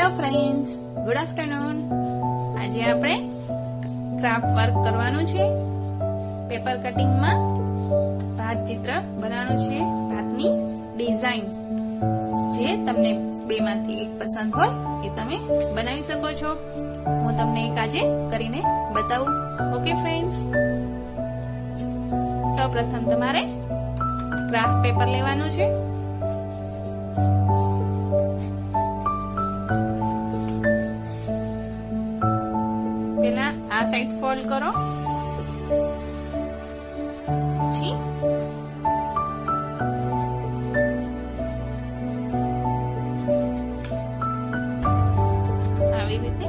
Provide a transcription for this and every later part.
Hello friends good afternoon આજે આપણે craft work કરવાનું છે. પેપર કટિંગમાં ભાત ચિત્ર બનાવવાનું છે. ભાતની ડિઝાઇન જે તમને બેમાંથી એક પસંદ હોય એ તમે બનાવી શકો છો. હું તમને એક આજે કરીને બતાવું. ઓકે ફ્રેન્ડ્સ સૌપ્રથમ તમારે ક્રાફ્ટ પેપર લેવાનું છે. આ સાઈડ ફોલ્ડ કરો પછી આવી રીતે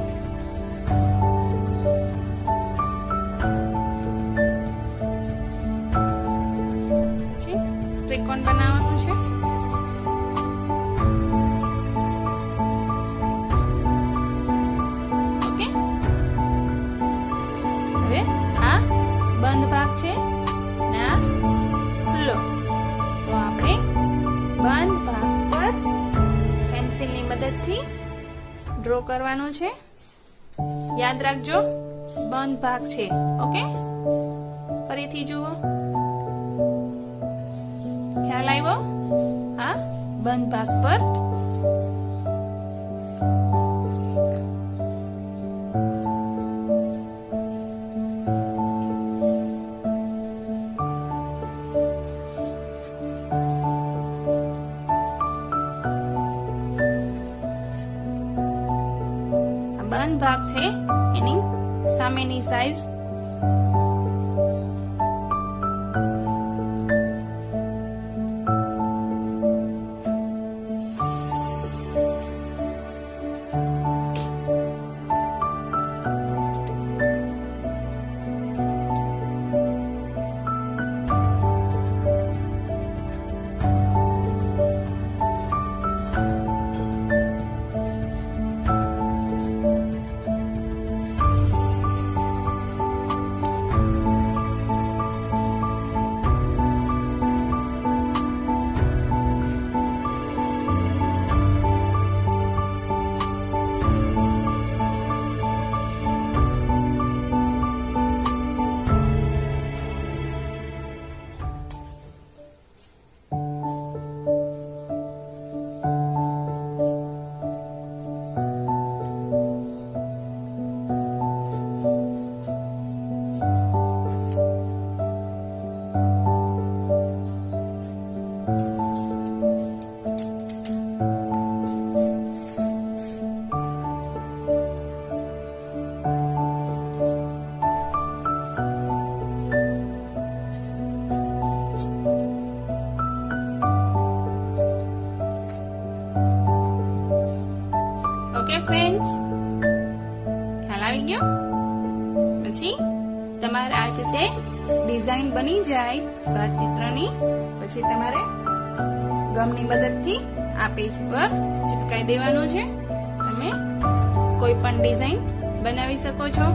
પછી ત્રિકોણ મદદથી ડ્રો કરવાનો છે. યાદ રાખજો, બંધ ભાગ છે. ઓકે? ફરીથી જુઓ. ખ્યાલ આવ્યો? આ બંધ ભાગ પર. ભાગ છે એની સામેની સાઈઝ ઓકે ખ્યાલ આવી ગયો? પછી તમારે આ રીતે ડિઝાઇન બની જાય ભાત ચિત્રની પછી તમારે ગમની મદદથી આ પેજ પર ચિપકાઈ દેવાનું છે. તમે કોઈ પણ ડિઝાઇન બનાવી શકો છો.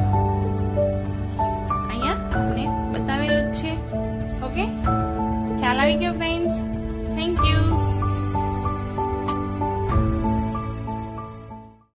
અહીંયા તમને બતાવેલું જ છે. ઓકે? ખ્યાલ આવી ગયો ફ્રેન્ડ